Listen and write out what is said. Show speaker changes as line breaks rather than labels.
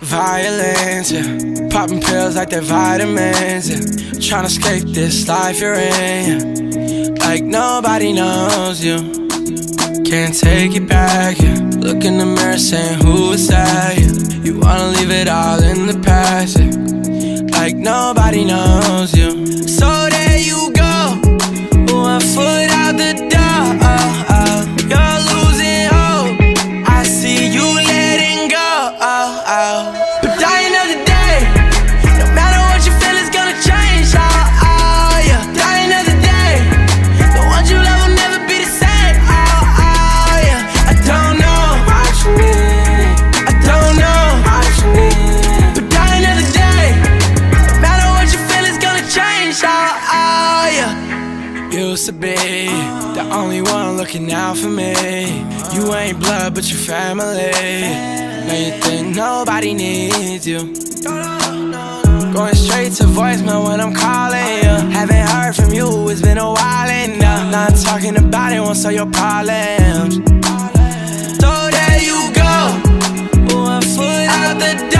Violence, yeah. Popping pills like they're vitamins, yeah. Trying to escape this life you're in, yeah. Like nobody knows you. Can't take it back, yeah. Look in the mirror saying, Who is that? Yeah. You wanna leave it all in the past, yeah. Like nobody knows you. So to be the only one looking out for me. You ain't blood, but your family. Now you think nobody needs you. Going straight to voicemail when I'm calling you. Haven't heard from you, it's been a while and now. Not talking about it, won't solve your problems. So there you go, one foot out the door.